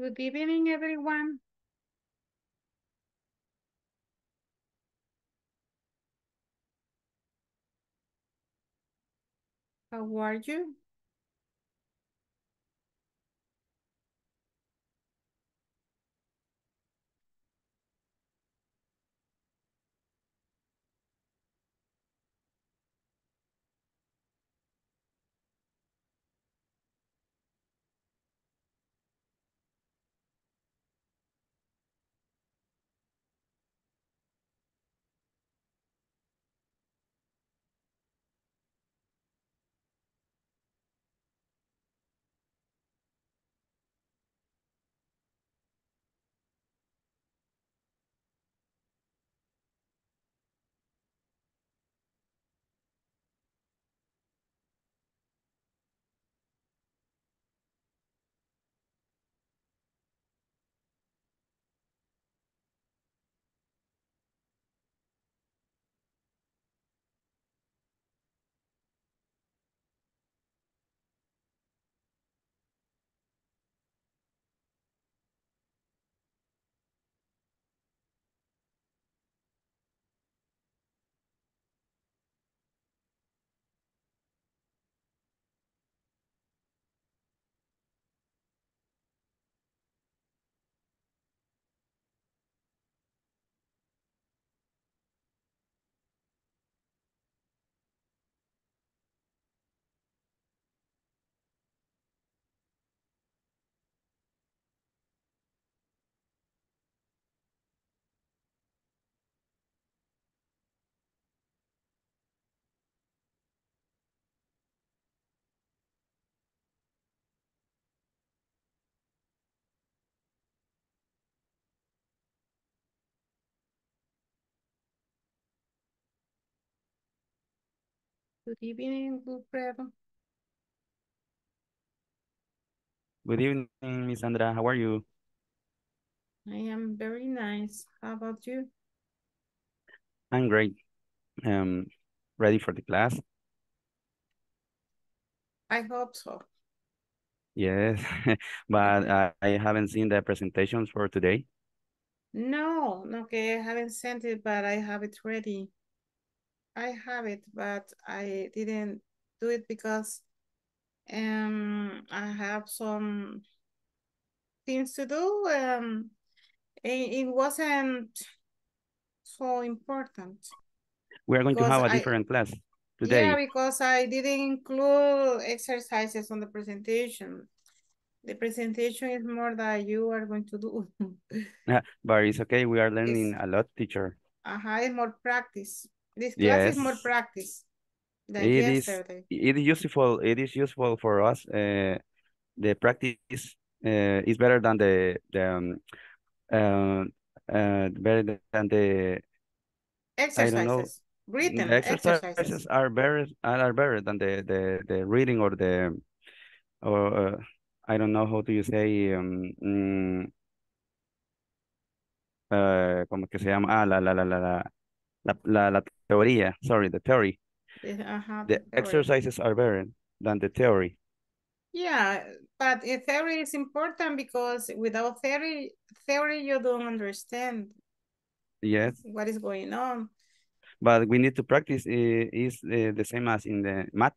Good evening, everyone. How are you? Good evening, Wilfredo. Good evening, Miss Sandra. How are you? I am very nice. How about you? I'm great. Um, ready for the class? I hope so. Yes, but I, I haven't seen the presentations for today. No, okay, I haven't sent it, but I have it ready. I have it, but I didn't do it because um I have some things to do. Um, it, wasn't so important. We are going to have a I- different class today. Yeah, because I didn't include exercises on the presentation. The presentation is more that you are going to do. Yeah, but it's okay. We are learning a lot, teacher. Aha, it's more practice. This class is more Yes. practice than It is yesterday. it is useful. It is useful for us. Uh, the practice uh, is better than the the um, uh, uh, better than the I don't know. Exercises, written The exercises exercises. are better are better than the the the reading or the or uh, I don't know how do you say um, mm, uh, ¿cómo que se llama? Ah, la la la la la la la, la teoría. Sorry, the theory. The- Ajá, The the exercises are better than the theory. Yeah, but theory is important because without theory, theory you don't understand Yes, what is going on. but we need to practice. Uh, is uh, the same as in the math.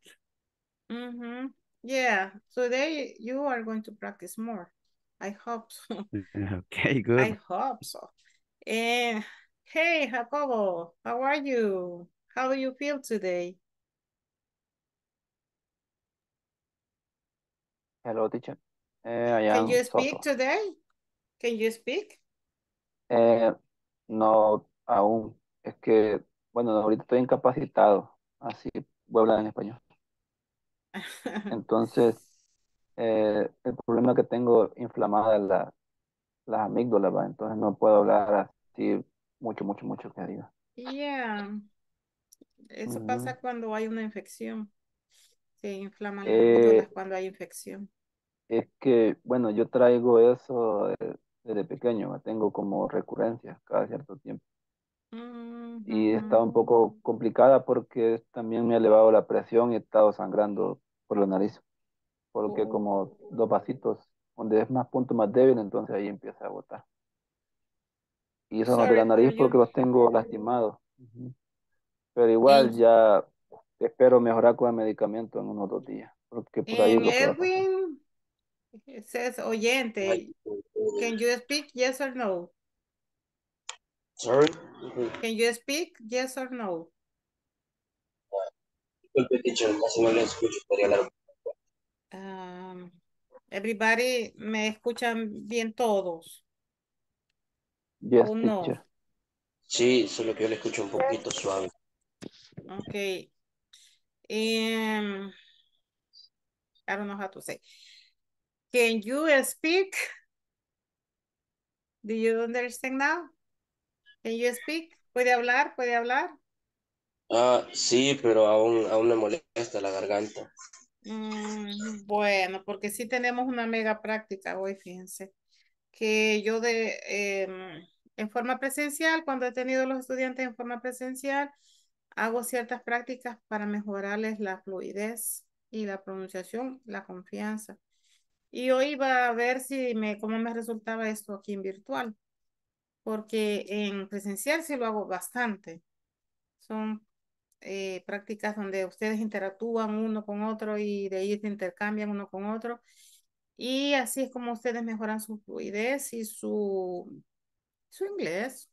Mm-hmm. Yeah, today you are going to practice more. I hope so. Okay, good. I hope so. And hey, Jacobo, how are you? How do you feel today? Hello, teacher. Uh, I Can you speak today? Can you speak? Eh, no, aún. Es que, bueno, ahorita estoy incapacitado, así voy a hablar en español. Entonces, eh, el problema que tengo inflamada la, las amígdalas, ¿va? Entonces no puedo hablar así mucho, mucho, mucho que diga. Yeah, eso pasa cuando hay una infección. Se inflaman las Eh, amígdalas cuando hay infección. Es que, bueno, yo traigo eso de- desde pequeño, tengo como recurrencias cada cierto tiempo. Y estado un poco complicada porque también me ha elevado la presión y he estado sangrando por la nariz. Porque como Oh. dos vasitos donde es más punto más débil, entonces ahí empieza a botar. Y los de Sorry la nariz porque los tengo lastimados. Pero igual ya espero mejorar con el medicamento en unos dos días, porque por ahí. Edwin, it says oyente. Can you speak yes or no? Sorry? Can you speak yes or no? Disculpe, teacher, casi no le escucho. Podría hablar. Um, everybody, ¿me escuchan bien todos? Yes, ¿O no? teacher. Sí, solo que yo le escucho un poquito suave. Okay. Um, I don't know how to say. Can you speak? Do you understand now? Can you speak? ¿Puede hablar? ¿Puede hablar? Ah, sí, pero aún, aún me molesta la garganta. Mm, bueno, porque sí tenemos una mega práctica hoy, fíjense. Que yo de em, en forma presencial, cuando he tenido los estudiantes en forma presencial, hago ciertas prácticas para mejorarles la fluidez y la pronunciación, la confianza. Y hoy iba a ver si me, cómo me resultaba esto aquí en virtual, porque en presencial sí lo hago bastante. Son eh, prácticas donde ustedes interactúan uno con otro y de ahí se intercambian uno con otro. Y así es como ustedes mejoran su fluidez y su, su inglés.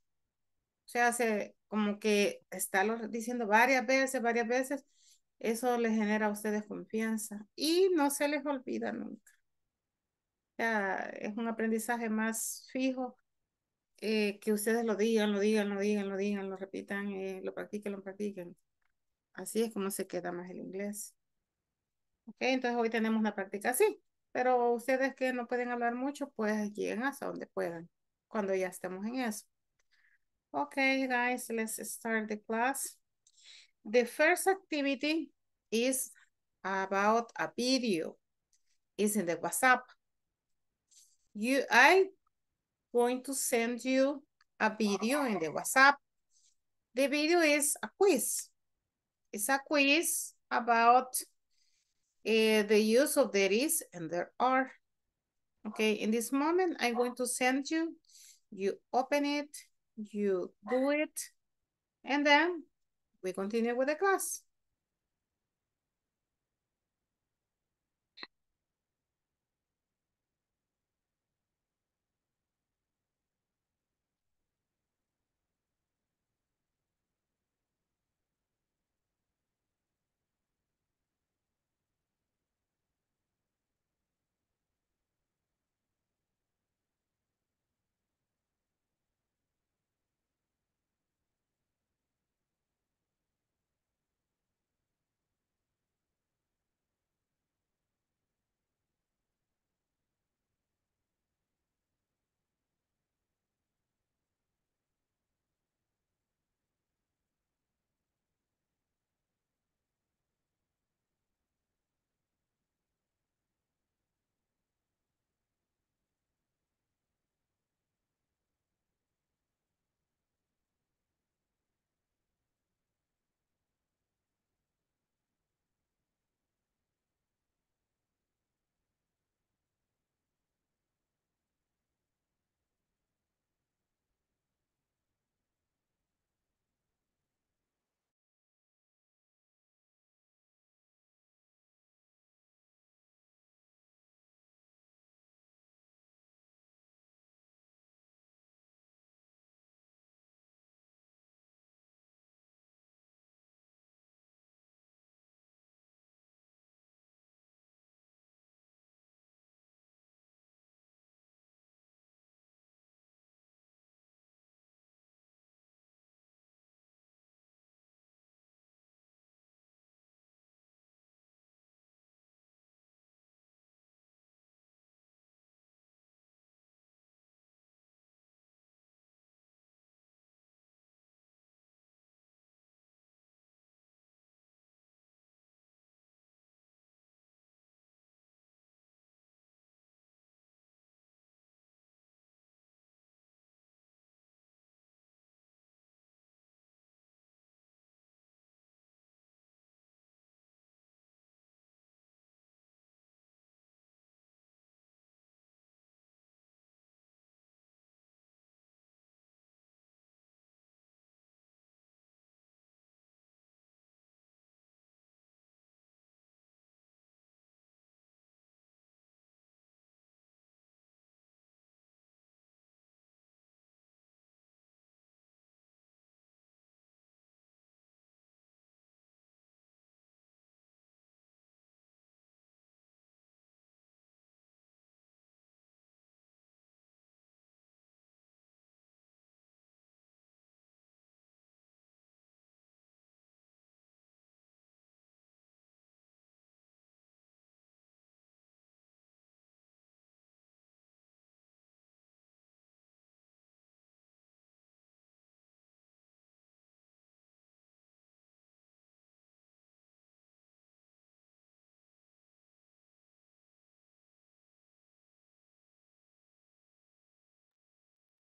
O sea, hace como que estarlo diciendo varias veces, varias veces, eso les genera a ustedes confianza y no se les olvida nunca. O sea, es un aprendizaje más fijo eh, que ustedes lo digan, lo digan, lo digan, lo digan, lo repitan, eh, lo practiquen, lo practiquen. Así es como se queda más el inglés. Ok, entonces hoy tenemos una práctica así, pero ustedes que no pueden hablar mucho, pues lleguen hasta donde puedan, cuando ya estemos en eso. Okay, guys, let's start the class. The first activity is about a video. It's in the WhatsApp. You, I going to send you a video in the WhatsApp. The video is a quiz. It's a quiz about uh, the use of there is and there are. Okay, in this moment, I'm going to send you, you open it, you do it, and then we continue with the class.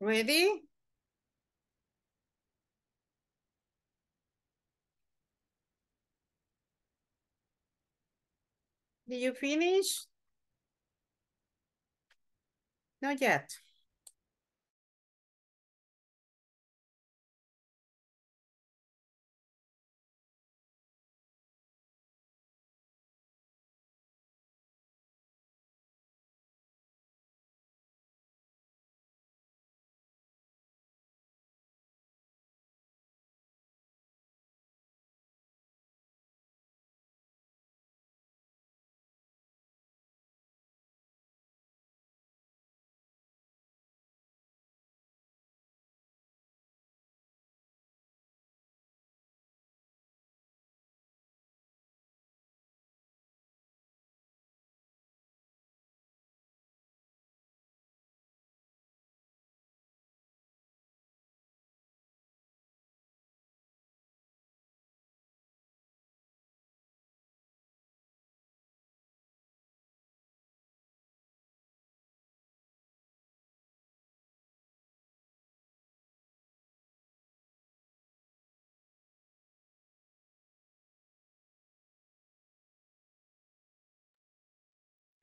Ready? Did you finish? Not yet.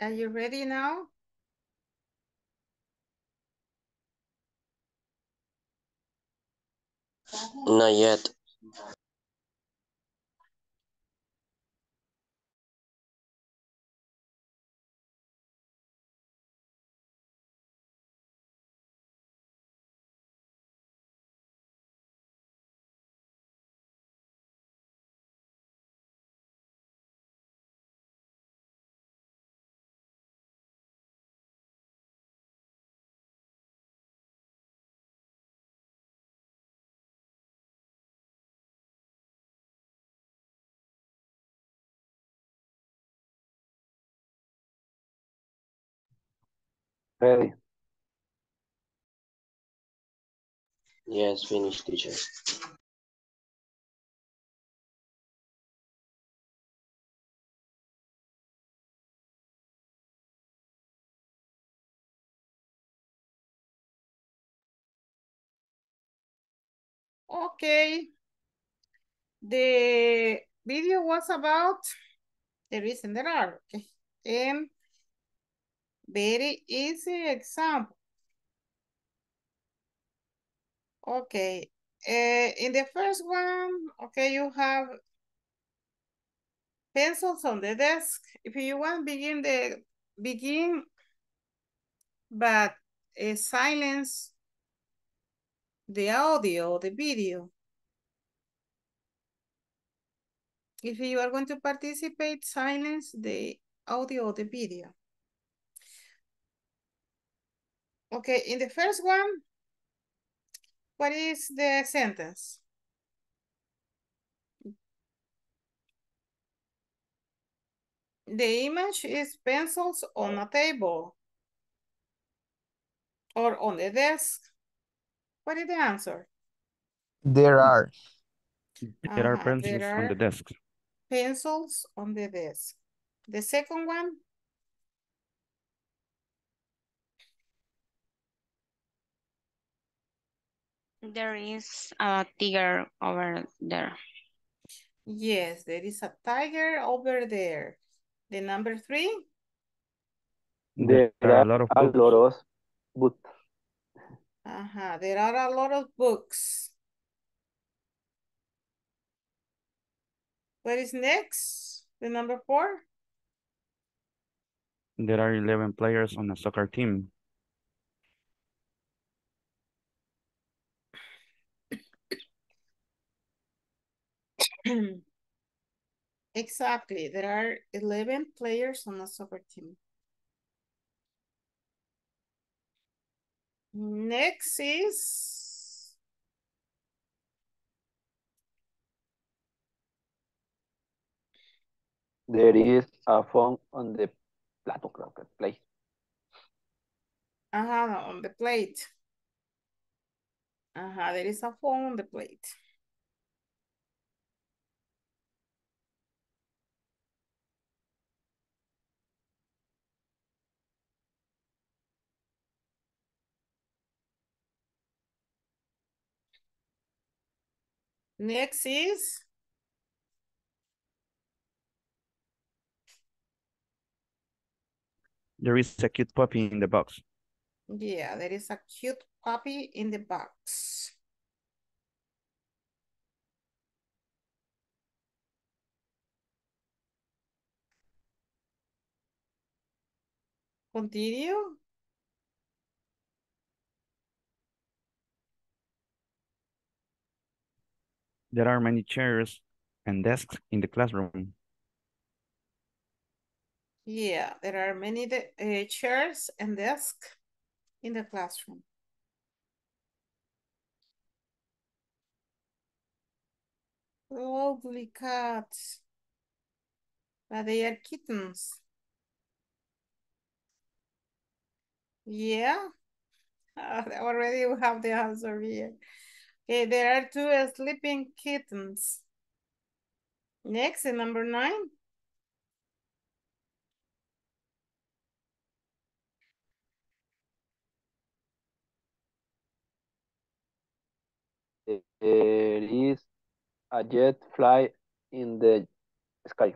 Are you ready now? Not yet. Ready. Yes, finish, teacher. Okay. The video was about the reason there are. Okay. And very easy example. Okay. Uh, in the first one, okay, you have pencils on the desk. If you want begin the begin, but uh, silence the audio, the video. If you are going to participate, silence the audio the video. Okay, in the first one, what is the sentence? The image is pencils on a table or on the desk. What is the answer? There are. There are Uh-huh, pencils there on are the desk. Pencils on the desk. The second one, There is a tiger over there. yes, there is a tiger over there. The number three, There There are a lot of a books. lot of books. uh-huh, there are a lot of books. What is next? The number four, There are 11 players on a soccer team. Exactly, there are 11 players on a soccer team. Next is There is a phone on the plato, que play. uh-huh, on the plate. Uh-huh, there is a phone on the plate. Next is There is a cute puppy in the box. Yeah, there is a cute puppy in the box. Continue. There are many chairs and desks in the classroom. Yeah, there are many uh, chairs and desks in the classroom. Lovely cats. But they are kittens. Yeah, already we have the answer here. Okay, there are two sleeping kittens. Next, number nine. There is a jet fly in the sky.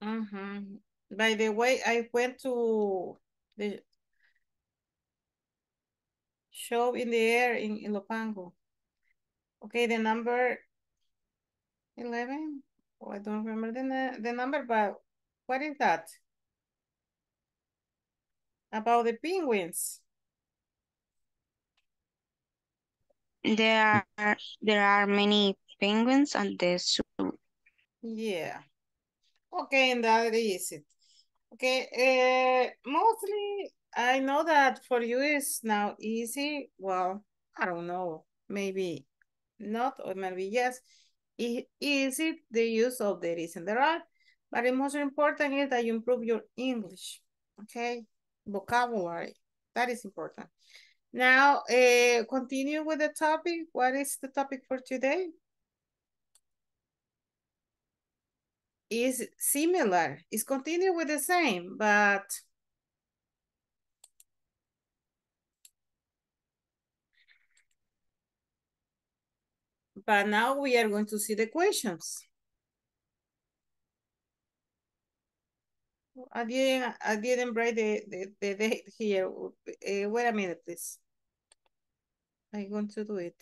Mm -hmm. By the way, I went to the show in the air in, in Lopango. Okay, the number 11. Oh, I don't remember the, the number, but what is that? About the penguins. There are there are many penguins at the zoo. Yeah. Okay, and that is it. Okay, uh, mostly I know that for you is now easy. Well, I don't know. Maybe not, or maybe yes. is it the use of the is and the are? But the most important is that you improve your English. Okay, vocabulary. That is important. Now, uh, continue with the topic. What is the topic for today? Is similar. It's continue with the same, but but now we are going to see the questions. I didn't, I didn't write the, the, the date here. Uh, wait a minute, please. I'm going to do it.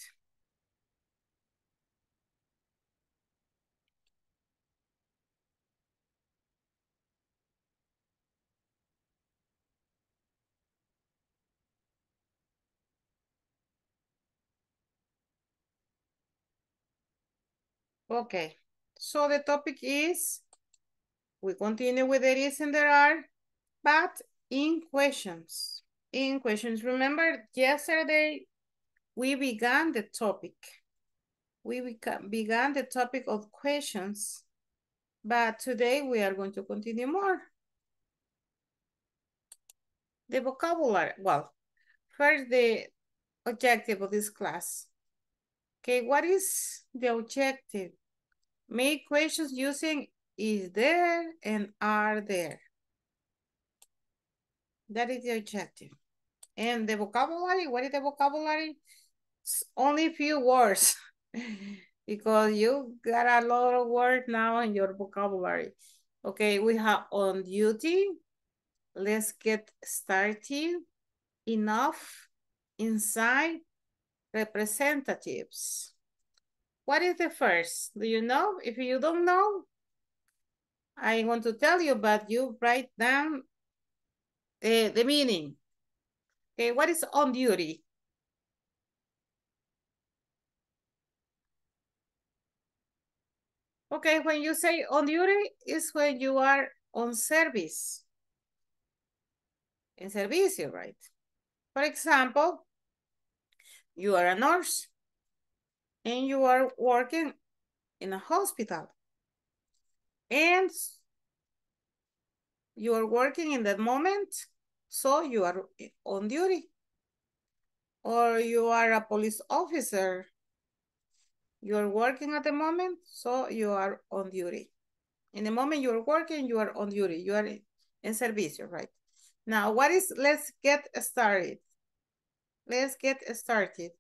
Okay, so the topic is we continue with there is and there are, but in questions. In questions, remember yesterday we began the topic. We began the topic of questions, but today we are going to continue more. The vocabulary, well, first the objective of this class. Okay, what is the objective? Make questions using is there and are there. That is the objective. And the vocabulary, what is the vocabulary? It's only few words because you got a lot of words now in your vocabulary. Okay, we have on duty. Let's get started. Enough, inside, representatives. What is the first? Do you know? If you don't know, I want to tell you, but you write down the, the meaning. Okay, what is on duty? Okay, when you say on duty, is when you are on service. In servicio, right? For example, you are a nurse and you are working in a hospital and you are working in that moment, so you are on duty. Or you are a police officer, you are working at the moment, so you are on duty. In the moment you're working, you are on duty, you are in servicio, right? Now, what is, let's get started. Let's get started.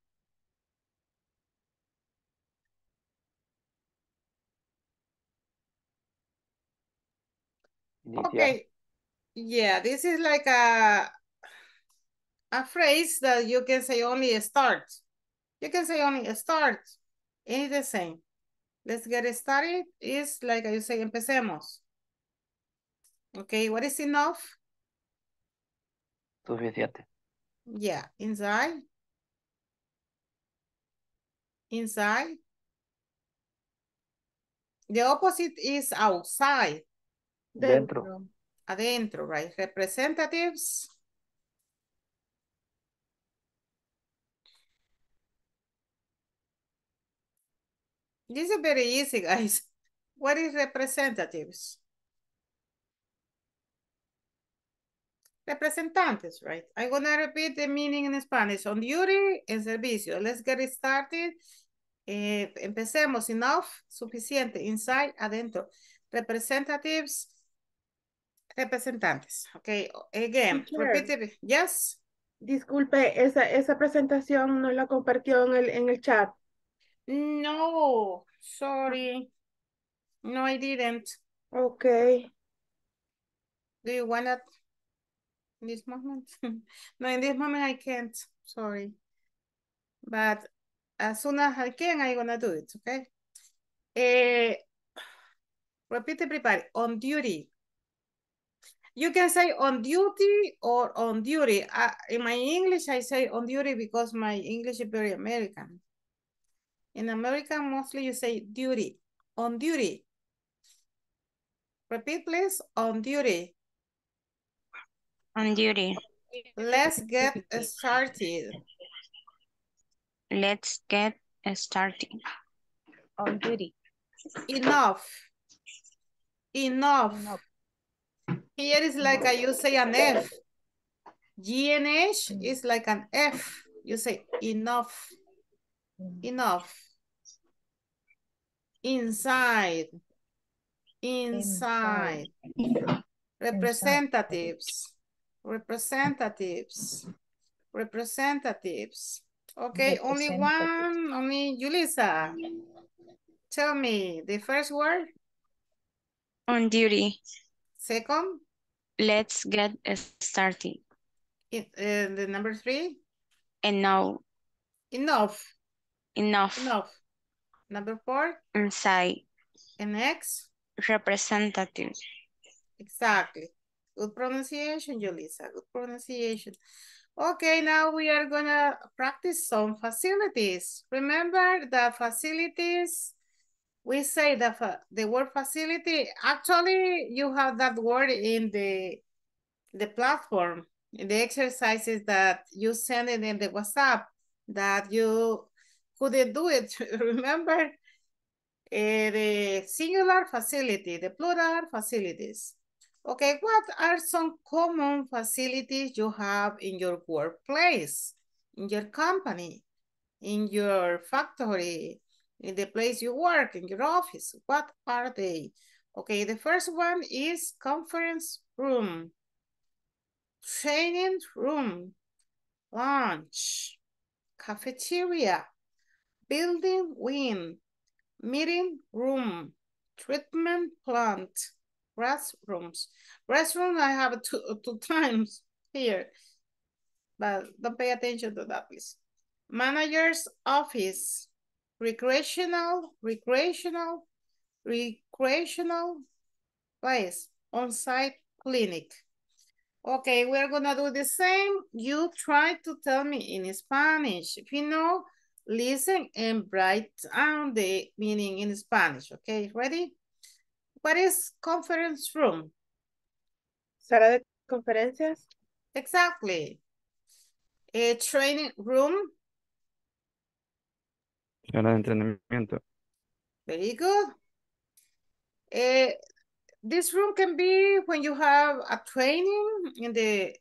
Okay. Yeah, this is like a a phrase that you can say only start. You can say only start. It's the same. Let's get started. It's like you say, empecemos. Okay, what is enough? Suficiente. Yeah, inside. Inside. The opposite is outside. Dentro. Adentro, right? Representatives. This is very easy, guys. What is representatives? Representantes, right? I'm gonna repeat the meaning in Spanish. On duty, en servicio. Let's get it started. Eh, empecemos. Enough, suficiente. Inside, adentro. Representatives, representantes. Okay, again, repeat it. Yes. Disculpe, esa, esa presentación no la compartió en el, en el chat. No, sorry. No, I didn't. Okay. Do you want it in this moment? no, in this moment I can't. Sorry. But as soon as I can, I'm gonna do it, okay? Eh, repeat everybody. On duty. You can say on duty or on duty. Uh, in my English, I say on duty because my English is very American. In America, mostly you say duty. On duty. Repeat, please. On duty. On duty. Let's get started. Let's get started. On duty. Enough. Enough. Here is like a, you say an F. GNH is like an F. You say enough. Enough. Inside. Inside. Representatives. Representatives. Representatives. Okay, only one, only Julissa. Tell me the first word, On duty. second, Let's get started. it, uh, the number three, And now, enough, enough. enough. Number four, Inside. and next, Representative. exactly. Good pronunciation, Julissa, good pronunciation. Okay, now we are gonna practice some facilities. Remember the facilities, we say the, the word facility, actually you have that word in the, the platform, in the exercises that you send it in the WhatsApp that you couldn't do it, remember? Eh, the singular facility, the plural facilities. Okay, what are some common facilities you have in your workplace, in your company, in your factory, in the place you work, in your office? What are they? Okay, the first one is conference room, training room, lunch, cafeteria, building wing, meeting room, treatment plant, restrooms. Restrooms, I have two, two times here, but don't pay attention to that, please. Manager's office, recreational, recreational, recreational place, on-site clinic. Okay, we're gonna do the same. You try to tell me in Spanish. If you know, listen and write down the meaning in Spanish, okay? Ready? What is conference room? Sala de conferencias. Exactly. A training room. Sala de entrenamiento. Very good. Eh, this room can be when you have a training in the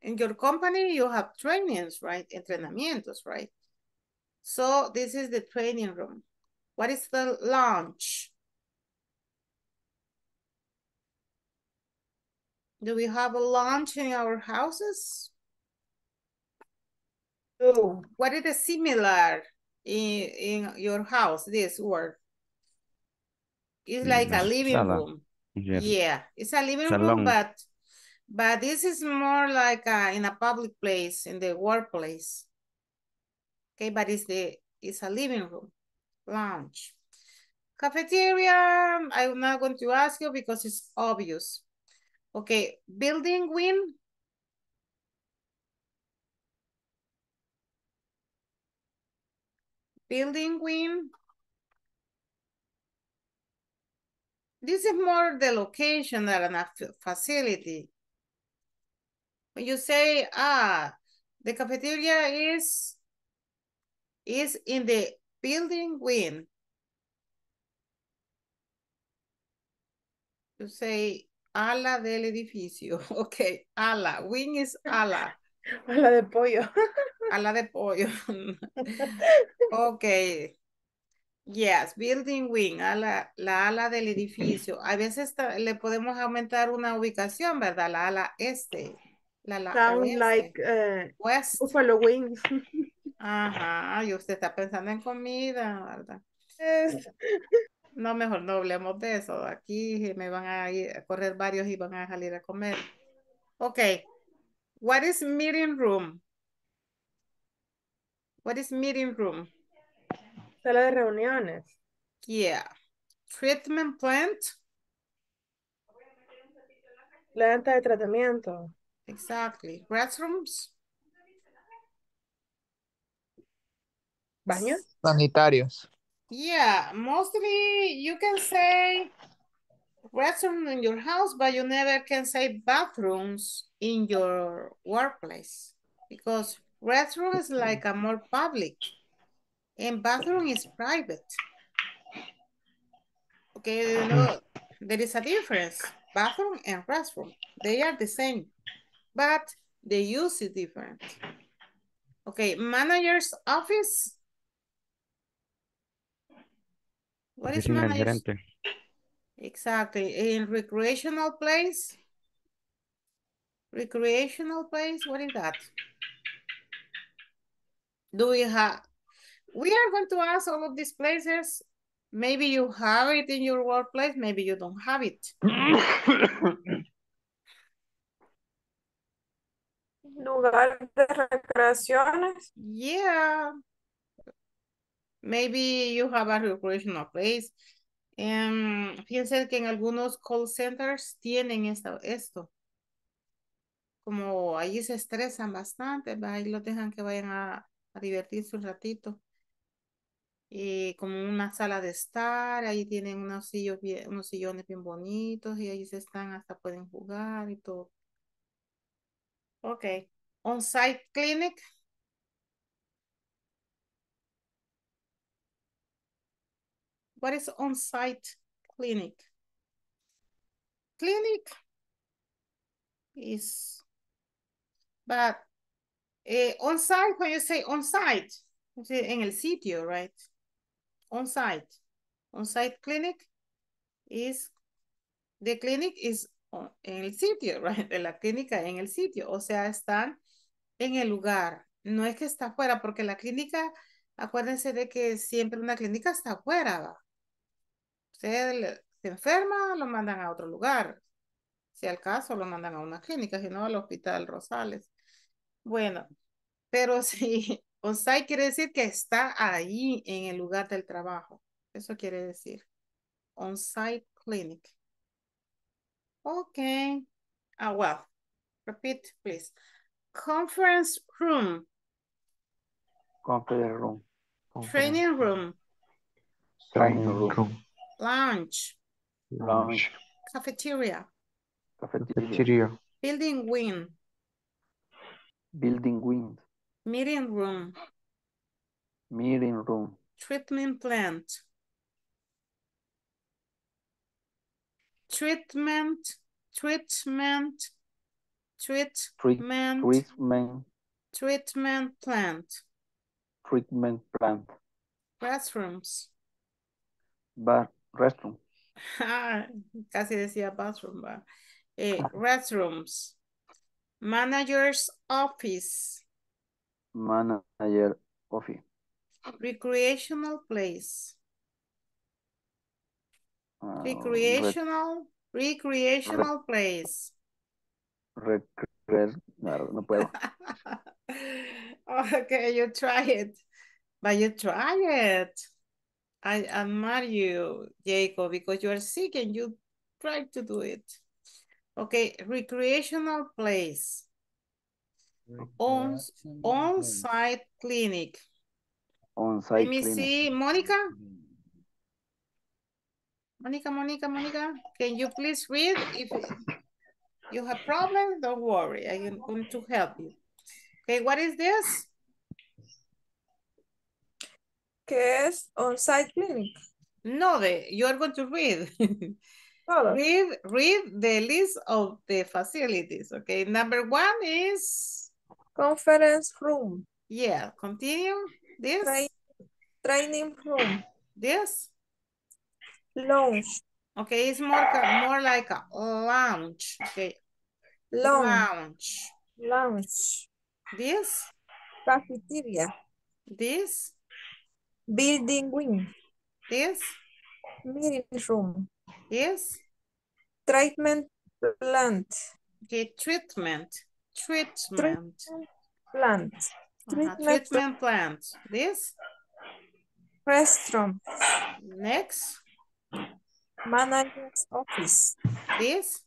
in your company, you have trainings, right? Entrenamientos, right? So this is the training room. What is the lunch? Do we have a lunch in our houses? No. What is the similar in, in your house, this word? It's like a Mm, living sala. room. Yes. Yeah, it's a living room, but but this is more like uh, in a public place, in the workplace. Okay, but it's the it's a living room, lounge. Cafeteria, I'm not going to ask you because it's obvious. Okay, building win. Building win. This is more the location than a facility. When you say, ah, the cafeteria is, is in the building wing. You say, ala del edificio. Okay, ala. Wing is ala. Ala de pollo. ala de pollo. okay. Yes, building wing, ala, la ala del edificio. A veces le podemos aumentar una ubicación, ¿verdad? La ala este. La ala Sound oeste. like uh, West. Buffalo wings. Ajá, y usted está pensando en comida, ¿verdad? Yes. No, mejor no hablemos de eso. Aquí me van a, ir a correr varios y van a salir a comer. Ok. What is meeting room? What is meeting room? Sala de reuniones. Yeah. Treatment plant. Planta de tratamiento. Exactly. Restrooms. Baños. Sanitarios. Yeah, mostly you can say restroom in your house, but you never can say bathrooms in your workplace because restroom is like a more public and bathroom is private. Okay, you mm-hmm. know, there is a difference. Bathroom and restroom, they are the same, but the use is different. Okay, manager's office. What is Oficina del manager's? gerente. Exactly. In recreational place. Recreational place, what is that? Do we have, we are going to ask all of these places. Maybe you have it in your workplace, maybe you don't have it. Lugar de recreaciones. Yeah. Maybe you have a recreational place. Um, fíjense que en algunos call centers tienen esto, esto. Como allí se estresan bastante, ahí los dejan que vayan a, a divertirse un ratito. Y como una sala de estar, ahí tienen unos, sillos bien, unos sillones bien bonitos y ahí se están, hasta pueden jugar y todo. Ok. On-site clinic. What is on-site clinic? Clinic is, but uh, on-site, when you say on-site, en el sitio, right? On-site. On-site clinic is, the clinic is en el sitio, right? La clínica en el sitio, o sea, están en el lugar. No es que está afuera, porque la clínica, acuérdense de que siempre una clínica está afuera. Usted se enferma, lo mandan a otro lugar. Si al caso, lo mandan a una clínica, si no, al hospital Rosales. Bueno, pero si on-site quiere decir que está ahí en el lugar del trabajo. Eso quiere decir on-site clinic. Okay. Ah, well, repeat, please. Conference room, Conference room. training room, Training room. Lounge, Lounge. cafeteria, Cafeteria. Building wing, Building wing. meeting room, Meeting room. treatment plant, treatment, treatment, Treat, treatment, treatment. treatment plant, Treatment plant. restrooms. Bar. Restroom. Casi decía bathroom. Eh, restrooms, manager's office, Manager office. recreational place, Uh, recreational Recreational place. Recrear, no, no puedo. okay, you try it. But you try it. I admire you, Jacob, because you are sick and you try to do it. Okay, recreational place. On, on-site clinic. On-site Let me clinic. see, Monica? Monica, Monica, Monica, can you please read? If you have problems, don't worry. I am going to help you. Okay, what is this? ¿Qué es on-site clinic? No, the, you are going to read. Read, read the list of the facilities. Okay, number one is, Conference room. yeah, continue. This, Train- Training room. this. Lounge. Okay, it's more, more like a lounge. Okay, Lounge. lounge. Lounge. This, Cafeteria. this, Building wing. Yes. Meeting room. Yes. Treatment plant. Okay, treatment, treatment. Plant. Uh-huh, Treatment Treatment plant. This, Restroom. next, Manager's office. this.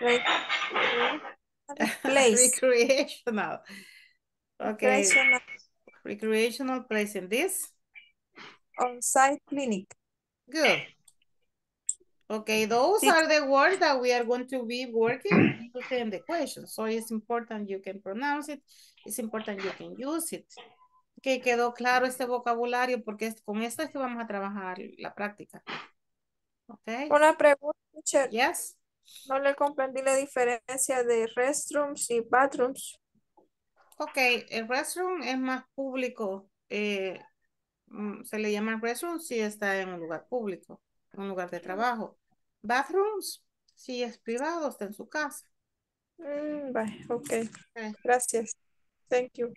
Place. Recreational. Okay, Recreational recreational place in this. On-site clinic. Good. Okay, those are the words that we are going to be working using the question. So it's important you can pronounce it. It's important you can use it. Que quedó claro este vocabulario porque es- con esto es que vamos a trabajar la práctica. Okay. Una pregunta, teacher. Yes. No le comprendí la diferencia de restrooms y bathrooms. Ok, el restroom es más público. eh, mm, se le llama restroom si está en un lugar público, en un lugar de trabajo. Bathrooms, si es privado, está en su casa. Mm, bye, ok. Ok. Gracias. Thank you.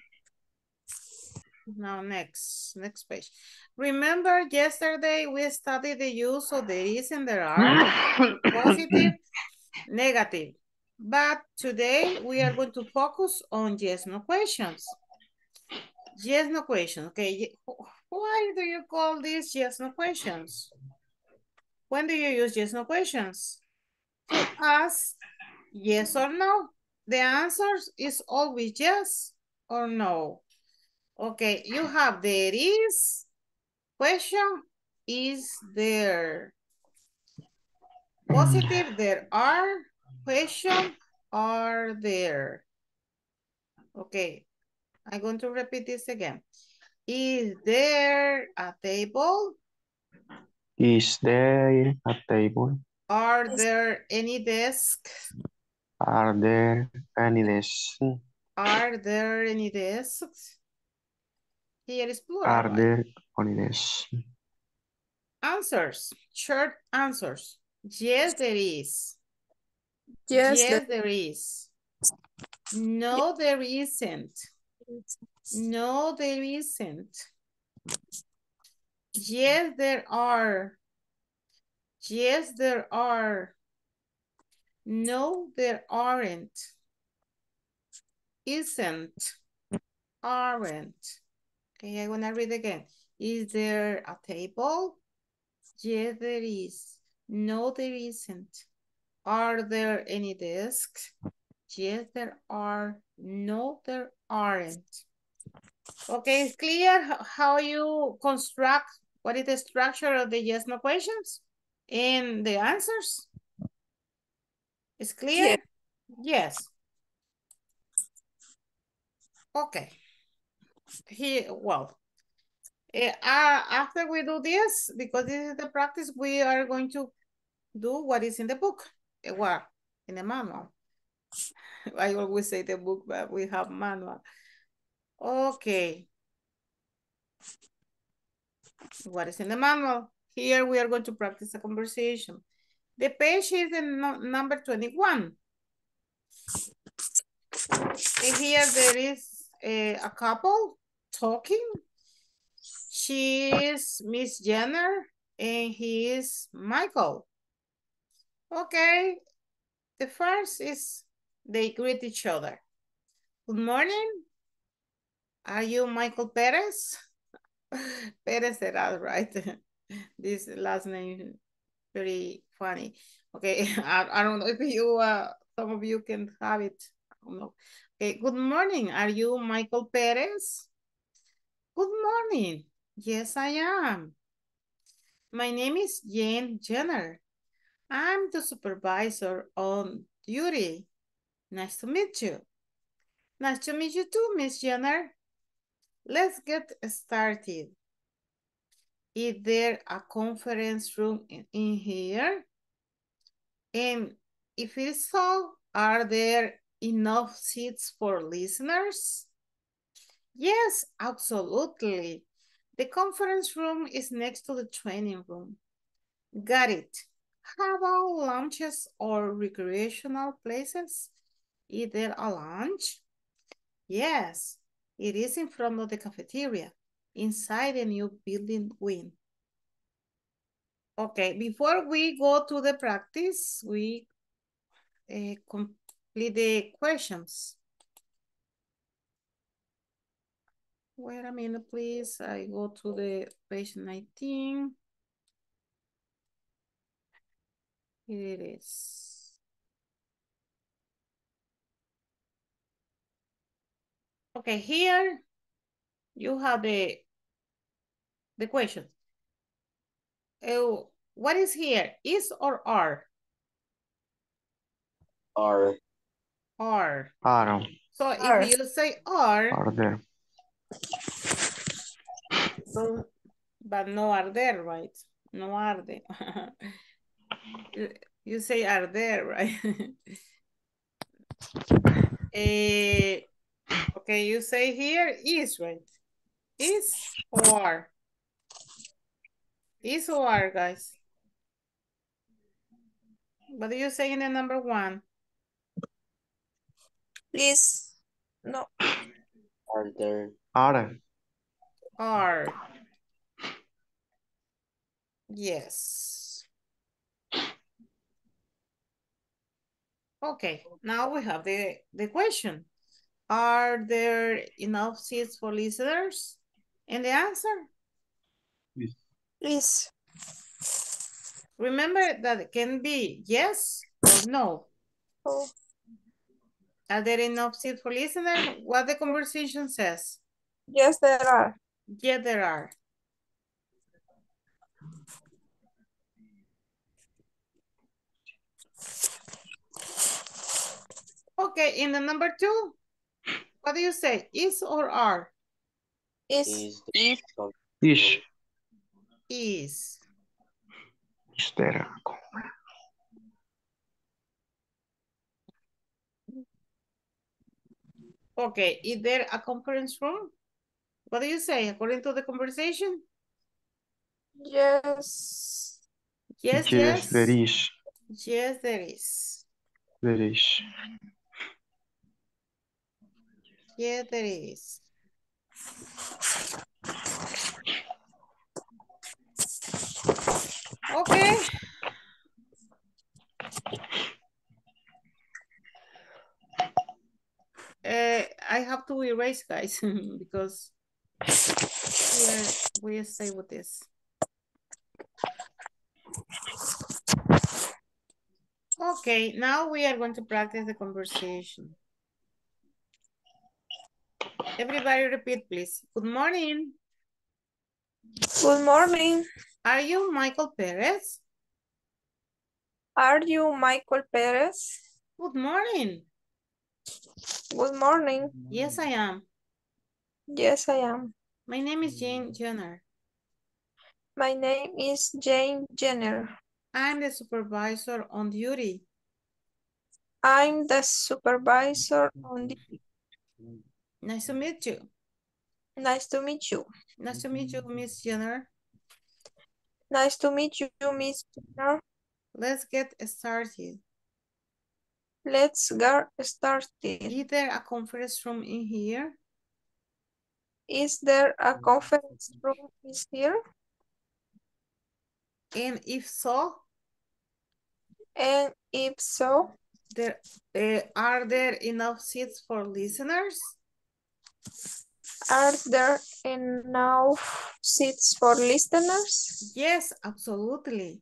Now next, next page. Remember yesterday we studied the use of there is and there are, positive, negative. But today we are going to focus on yes, no questions. Yes, no questions. Okay, why do you call this yes, no questions? When do you use yes, no questions? To ask yes or no. The answer is always yes or no. Okay, you have there is, question is there. Positive, there are, question are there. Okay, I'm going to repeat this again. Is there a table? Is there a table? Are there any desks? Are there any desks? Are there any desks? Here is plural. Are there any desks? Answers, short answers. Yes, there is. Yes, Yes, the- there is. No, there isn't. No, there isn't. Yes, there are. Yes, there are. No, there aren't. Isn't. Aren't. Okay, I'm gonna read again. Is there a table? Yes, there is. No, there isn't. Are there any desks? Yes, there are. No, there aren't. Okay, it's clear how you construct, what is the structure of the yes, no questions? And the answers? It's clear? Yes. Okay. Here, well, uh, after we do this, because this is the practice, we are going to do what is in the book, Eh, what, in the manual. I always say the book, but we have manual. Okay. What is in the manual? Here we are going to practice a conversation. The page is in nu- number 21. And here there is a, a couple talking. She is Miss Jenner and he is Michael. Okay. The first is they greet each other. Good morning. Are you Michael Perez? Perez Serral, right? this last name very funny. Okay, I, I don't know if you, uh, some of you can have it. I don't know. Okay, good morning. Are you Michael Perez? Good morning. Yes, I am. My name is Jane Jenner. I'm the supervisor on duty. Nice to meet you. Nice to meet you too, Miss Jenner. Let's get started. Is there a conference room in, in here? And if it is so, are there enough seats for listeners? Yes, absolutely. The conference room is next to the training room. Got it. How lunches or recreational places? Is there a lunch? Yes, it is in front of the cafeteria, inside the new building wing. Okay, before we go to the practice, we uh, complete the questions. Wait a minute, please. I go to the page 19. Here it is. Okay, here you have the, the question. Uh, what is here? Is or are? Are. Are. Are. So Are. if you say are, Are there. so, but no are there, right? No are there. you, you say are there, right? Eh, okay, you say here is, right? Is or are? Is or are, guys? What do you say in the number one? Please. No. Are there. Are. Are. Yes. Okay, now we have the, the question. Are there enough seats for listeners? And the answer? Please. Please. Remember that it can be yes or no. Oh, Are there enough seats for listeners? What the conversation says? yes, there are. Yeah, there are. Okay, in the number two, what do you say? Is or are? Is. Is. Is. Is. Is. Is there. Okay, is there a conference room? What do you say according to the conversation? Yes. Yes, Yes, yes. there is. Yes, there is. There is. Yes, there is. Okay. Uh, I have to erase, guys, because we stay with this. Okay, now we are going to practice the conversation. Everybody repeat, please. Good morning. Good morning. Are you Michael Perez? Are you Michael Perez? Good morning. Good morning. Yes, I am. Yes, I am. My name is Jane Jenner. My name is Jane Jenner. I'm the supervisor on duty. I'm the supervisor on the. Nice to meet you. Nice to meet you. Nice to meet you, Miss Jenner. Nice to meet you, Miss Jenner. Let's get started. Let's get started. Is there a conference room in here? Is there a conference room is here? And if so, And if so, There, uh, are there enough seats for listeners? Are there enough seats for listeners? Yes, absolutely.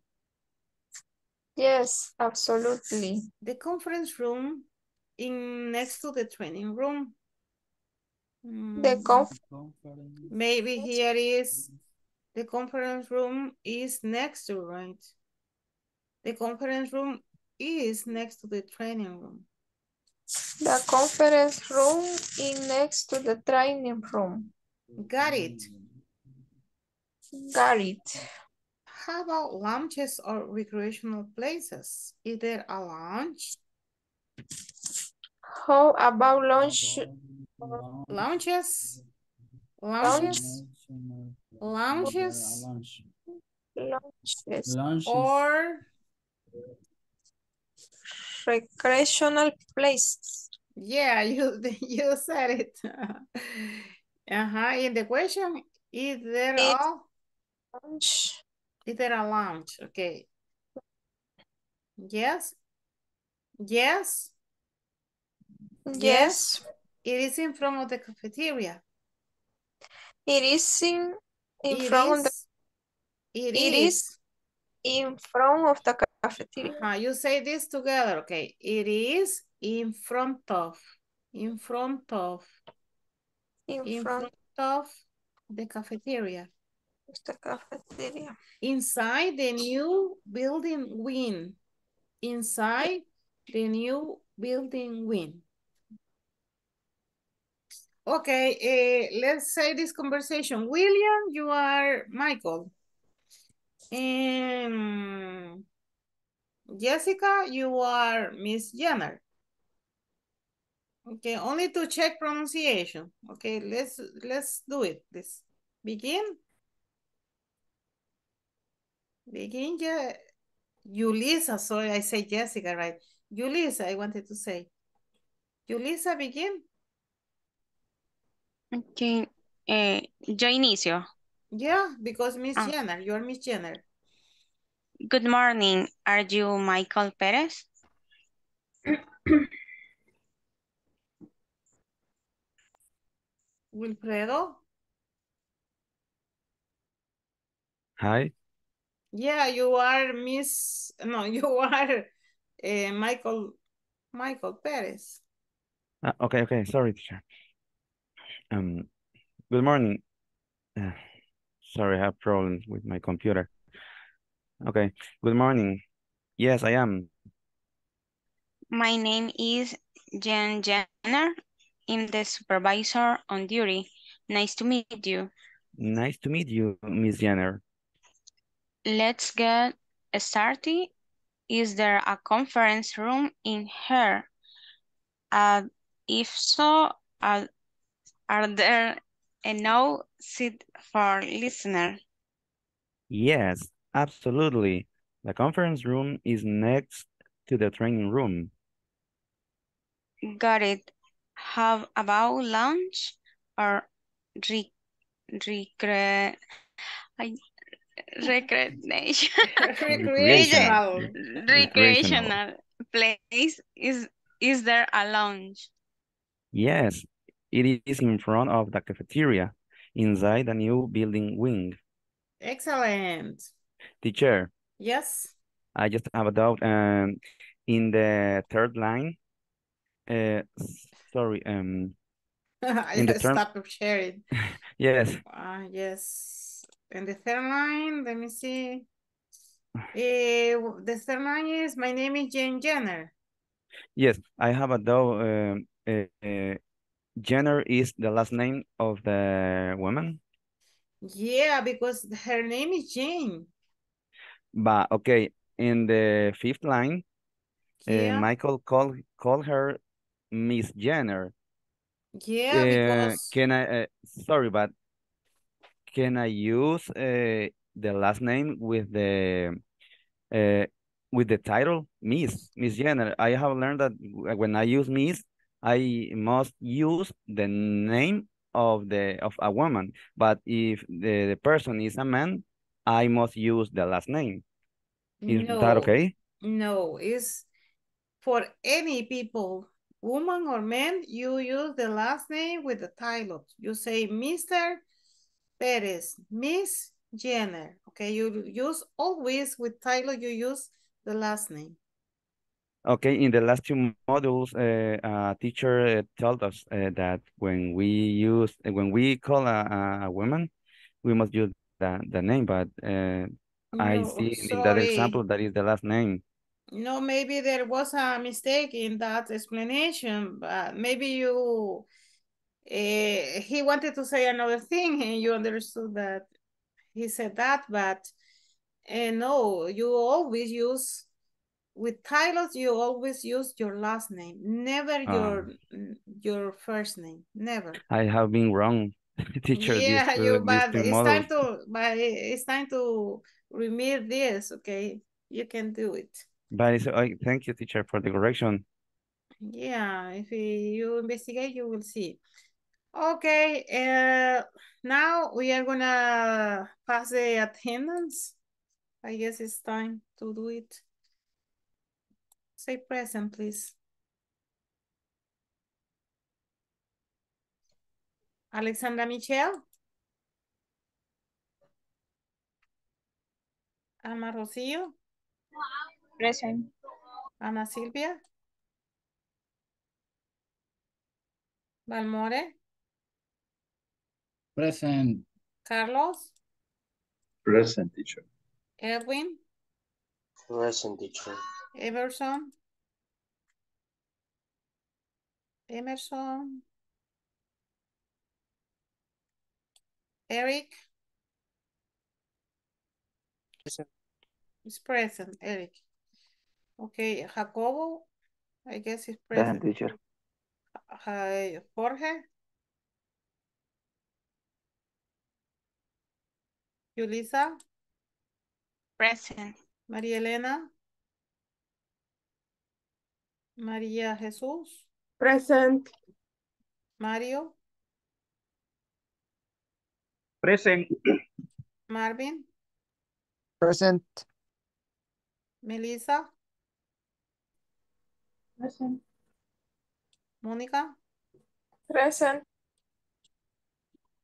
Yes, absolutely. The conference room in next to the training room. The Mm, conf Maybe here is, the conference room is next to, right? The conference room is next to the training room. The conference room is next to the training room. Got it. Got it. How about lounges or recreational places? Is there a lounge? How about lunch? Lounges? Lounge, Lounges? Lounges? lunches, Or, recreational places. yeah, you, you said it. Uh-huh, in the question, is there Is- a, lounge? is there a lounge? Okay. Yes? Yes? yes, It is in front of the cafeteria. it is in, in It front of the, It it is. is in front of the cafeteria. Uh-huh, you say this together, okay? It is in front of, in front of, In in front front of the cafeteria. the cafeteria. Inside the new building wing. Inside the new building wing. Okay, uh, let's say this conversation. William, you are Michael. And Jessica, you are Miss Jenner. Okay, only to check pronunciation. Okay, let's let's do it. Let's begin. Begin, yeah. Yulisa, sorry, I say Jessica, right? Yulisa, I wanted to say. Yulisa, begin. Okay, eh, yo inicio. Yeah, because Miss Ah. Jenner, you're Miss Jenner. Good morning. Are you Michael Perez? Wilfredo? Hi. Yeah, you are Miss, no, you are uh, Michael, Michael Perez. Uh, okay, okay. Sorry, teacher. Um, good morning. Uh, sorry, I have problems with my computer. Okay. Good morning. Yes, I am. My name is Jen Jenner. I'm the supervisor on duty. Nice to meet you. Nice to meet you, Miss Jenner. Let's get started. Is there a conference room in here? Uh, if so, uh, are there enough seat for listener? Yes, absolutely. The conference room is next to the training room. Got it. How about lunch or re recre I- recreation Recreational. recreational place? Is is there a lounge? Yes, it is in front of the cafeteria, inside the new building wing. Excellent. Teacher, Yes. I just have a doubt. Um, in the third line, uh, sorry, um, I In the term- stop sharing. yes, Ah, yes. In the third line, let me see. Eh, the third line is, my name is Jane Jenner. yes, I have a doubt. Um, uh, uh, Jenner is the last name of the woman, Yeah, because her name is Jane. But okay, in the fifth line, uh, Michael called called her Miss Jenner. yeah, Uh, because can I, uh, sorry, but can I use uh, the last name with the uh, with the title Miss Miss Jenner? I have learned that when I use Miss, I must use the name of the of a woman. But if the, the person is a man, I must use the last name. Is that okay? No, it's for any people, woman or man, you use the last name with the title. You say Mr. Perez, Miss Jenner. Okay, you use always with title, you use the last name. Okay, in the last two modules, uh, a teacher uh, told us uh, that when we use, when we call a, a woman, we must use the, the name, but uh, I No, see in that example that is the last name. No, maybe there was a mistake in that explanation, but maybe you, uh, he wanted to say another thing and you understood that he said that, but uh, no, you always use, with titles, you always use your last name, never your your first name, never. I have been wrong, teacher, Yeah, two, you, but it's time models. to, but it's time to remove this, okay? You can do it. But it's, I thank you, teacher, for the correction. Yeah, if you investigate, you will see. Okay, uh, now we are gonna pass the attendance. I guess it's time to do it. Say present, please. Alexandra Michelle. Alma Rosillo. Present. Ana Silvia. Valmore. Present. Carlos. Present teacher. Edwin. Present teacher. Emerson. Emerson. Eric. Present. Is present, Eric. Okay, Jacobo, I guess he's Present present. teacher. Hi, Jorge. Yulisa, Present. María Elena. María Jesús, Present. Mario, Present. Marvin, Present. Melissa, Present. Mónica, Present.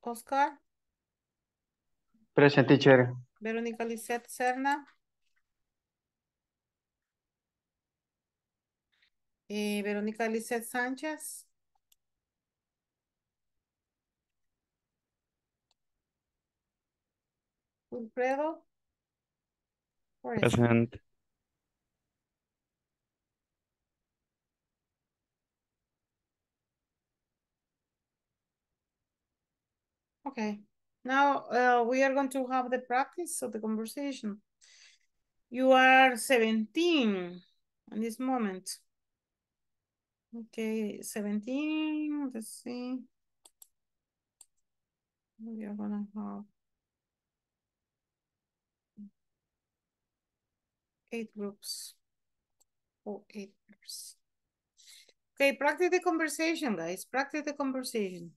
Oscar, Present teacher. Verónica Lisette Serna. Y Verónica Lisette Sánchez. Wilfredo. Present. Okay, now uh, we are going to have the practice of the conversation. You are 17 in this moment. Okay, 17, let's see. We are gonna have eight groups. or eight groups. Okay, practice the conversation, guys. Practice the conversation.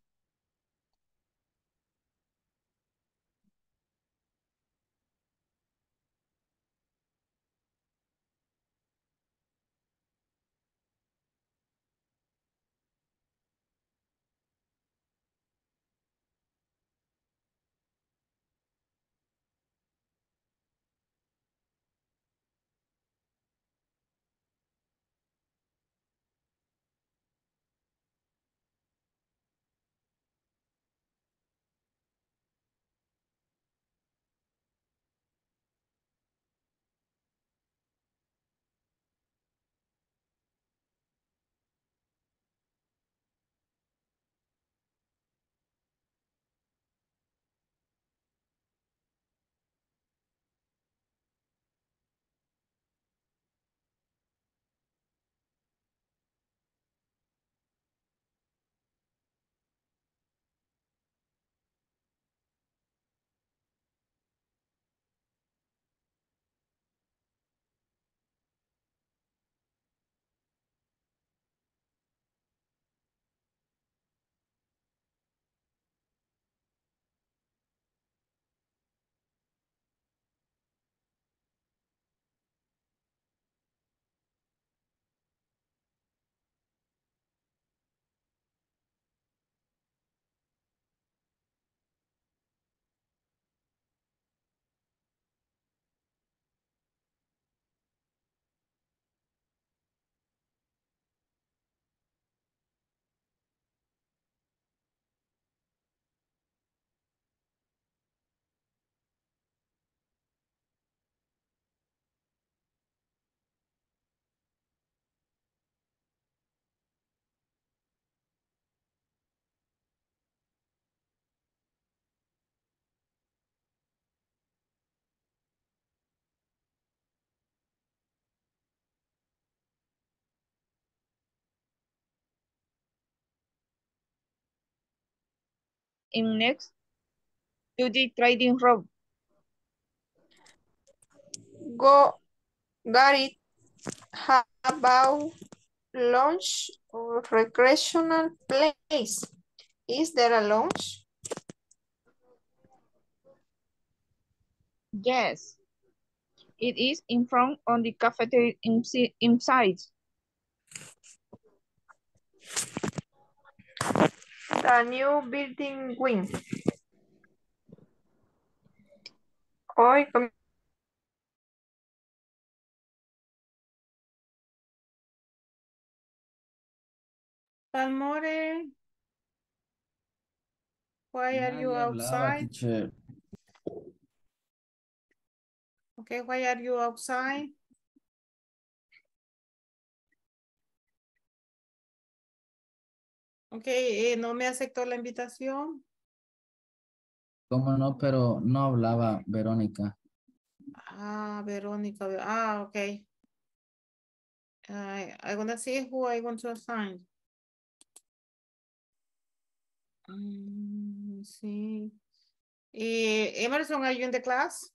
In next to the trading room. Go, got it. How about lunch or recreational place? Is there a lunch? Yes. It is in front on the cafeteria inside. The new building wing. Hoy com- Palmore, why are you outside? Okay, why are you outside? Okay, eh, no me aceptó la invitación. ¿Cómo no? Pero no hablaba Verónica. Ah, Verónica. Ah, okay. I, I wanna see who I want to assign. Mm, sí. Eh, Emerson, are you in the class?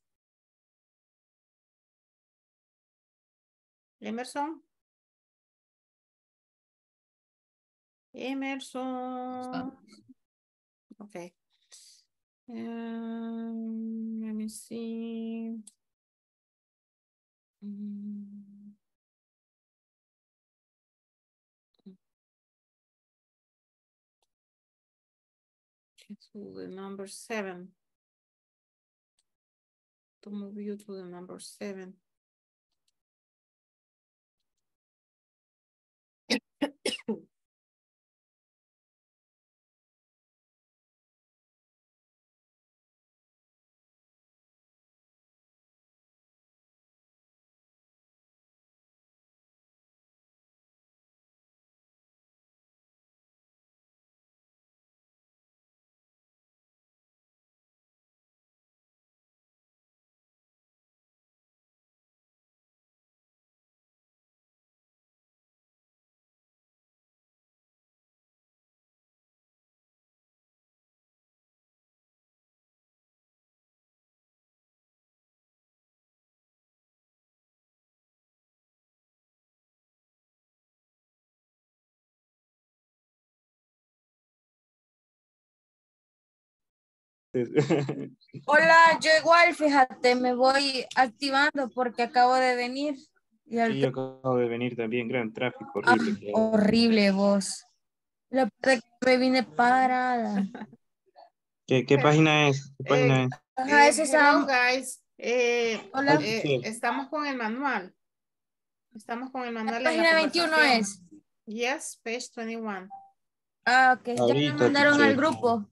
Emerson? Emerson. Okay. Um, let me see. Mm. To the number seven. To move you to the number seven. Hola, yo igual, fíjate, me voy activando porque acabo de venir. Y Sí, yo acabo de venir también, gran tráfico, Ah, horrible. horrible vos. La verdad que me vine parada. ¿Qué, qué página es? ¿Qué página es? Ajá, Eh, guys. Eh, Hola. eh, estamos con el manual. Estamos con el manual. la página 21 conversación. es. Yes, page 21. Ah, ok. Ya me mandaron al grupo.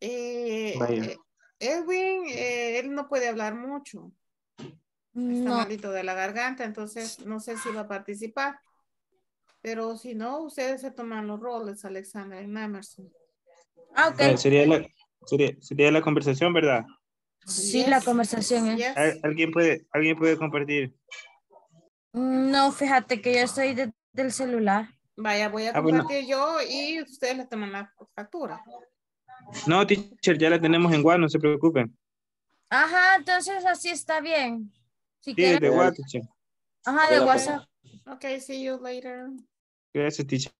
Eh, eh, Edwin, eh, él no puede hablar mucho. Está No. malito de la garganta, entonces no sé si va a participar. Pero si no, ustedes se toman los roles, Alexander y Emerson. Ah, ok. Eh, Sería la, sería, sería la conversación, ¿verdad? Sí, la Yes, conversación es. yes. ¿Al- ¿Alguien puede, alguien puede compartir? Mm, No, fíjate que yo estoy de- del celular. Vaya, voy a Ah, bueno. compartir yo y ustedes le toman la factura. No, teacher, ya la tenemos en WhatsApp, no se preocupen. Ajá, entonces así está bien. Si Sí, quieres. de WhatsApp, teacher. Ajá, de WhatsApp. Okay, see you later. Gracias, teacher.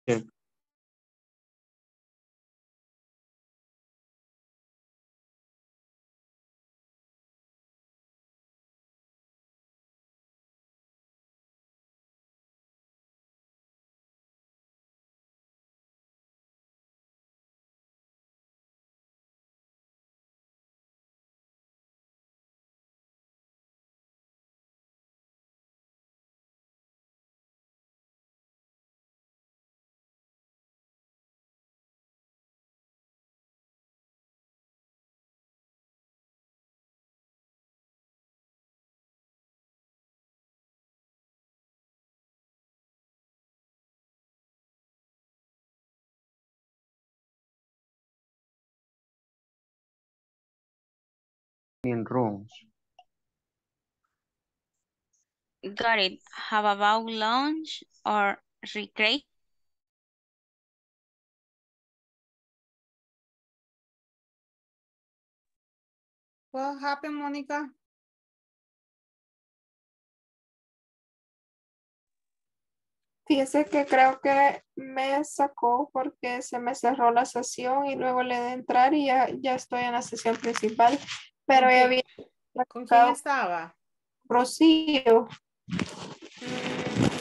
In rooms. Got it. How about lunch or recreation? What happened, Monica? Fíjese que creo que me sacó porque se me cerró la sesión y luego le de entrar y ya, ya estoy en la sesión principal. Pero ¿Con había ¿Con quién estaba? Rocío.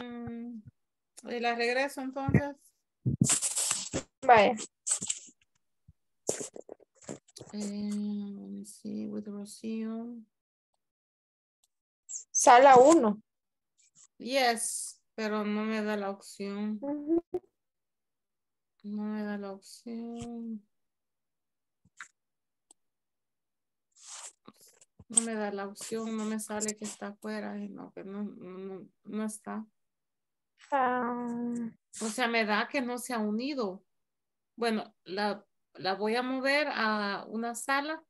Mm, ¿Y la regreso entonces? Vaya. Let me see, with Rocío. Sala 1. Yes, pero no me da la opción. No me da la opción. No me da la opción, no me sale que está afuera, y no, que no, no, no- está. Ah, O sea, me da que no se ha unido. Bueno, la, la voy a mover a una sala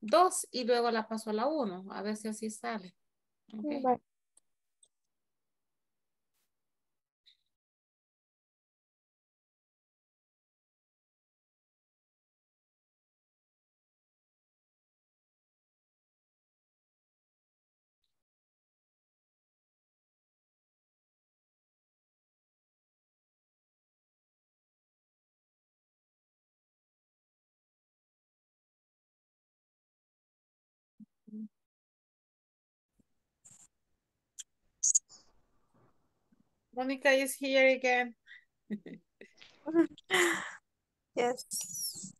dos y luego la paso a la uno, a ver si así sale. Monica is here again. Yes.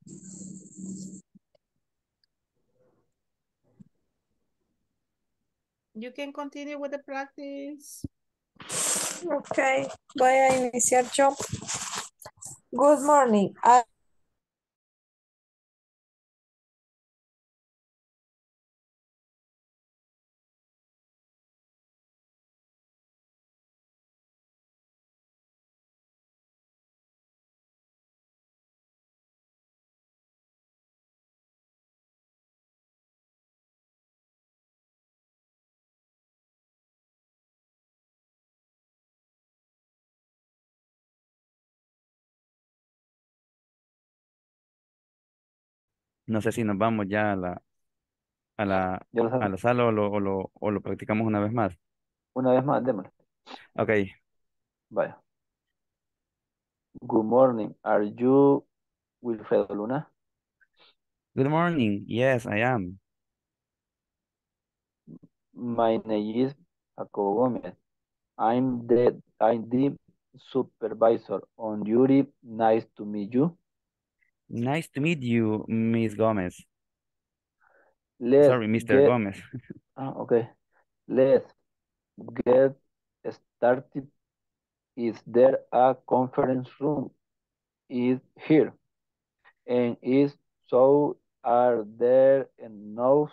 You can continue with the practice. Ok, voy a iniciar yo. Good morning. I- No sé si nos vamos ya a la, a la, a la sala o lo, o lo, o lo practicamos una vez más. Una vez más, démosle. Ok. Vaya. Good morning. Are you Wilfredo Luna? Good morning. Yes, I am. My name is Jacobo Gomez. I'm the I'm the supervisor on duty. Nice to meet you. Nice to meet you, Miss Gomez. Let's Sorry, Mr. get Gomez. ah, okay. Let's get started. Is there a conference room? Is here. And is so are there enough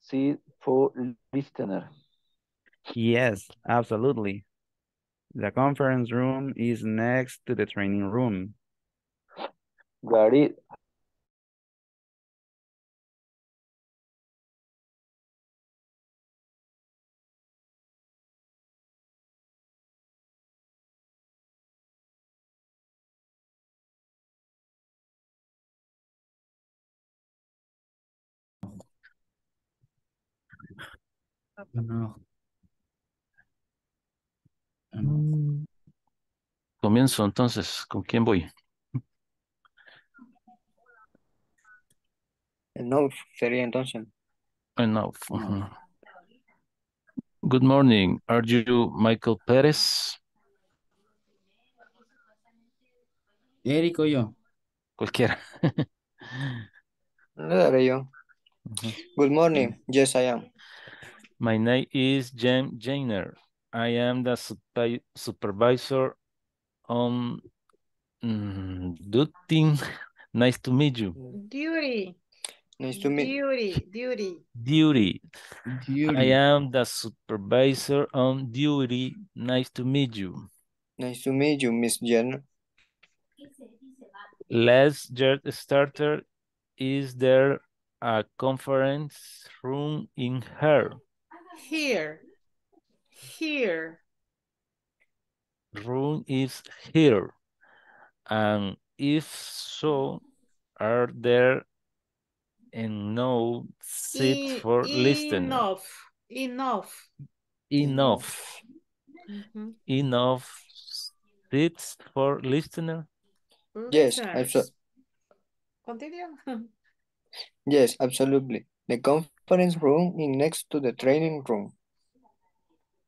seats for listeners? Yes, absolutely. The conference room is next to the training room. Gary, No. Comienzo entonces, ¿con quién voy? No, sería entonces. Enough. ujú. Good morning. Are you Michael Pérez? Eric o yo. Cualquiera. Le daré yo. Ujú. Good morning. Yes, I am. My name is Jem Jainer. I am the supi- supervisor on mm, duty. Nice to meet you. Duty. Nice to meet. Duty, duty. Duty. I am the supervisor on duty. Nice to meet you. Nice to meet you, Miss Jenner. Let's get started. Is there a conference room in here? Here. Here. Room is here. And if so, are there and no seat E- for listener. Enough. Enough. Enough. Mhm. Enough seats for listener. Yes, abso- Continue. yes, absolutely. The conference room is next to the training room.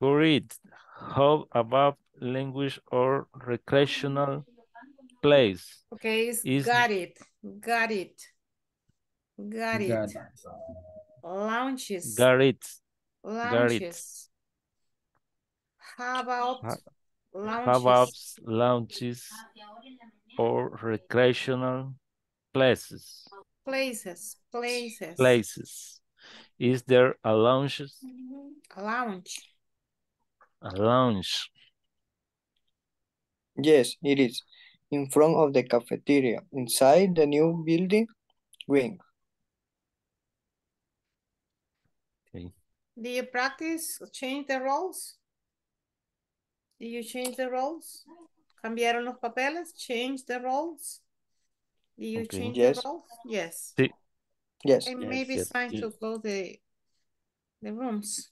Great. How about language or recreational place? Okay, Is- got it. Got it. Got it. Got Lounges. Got it. Got it. Lounges. How about Ha- lounges? How about lounges or recreational places? places? Places. Places. Is there a lounge? A lounge. A lounge. Yes, it is. In front of the cafeteria, inside the new building wing. Okay. Do you practice change the roles? Do you change the roles? ¿Cambiaron los papeles? Change the roles? Do you Okay. change Yes. the roles? Yes. Sí. Yes. And Yes, maybe it's time yes. to close the the rooms.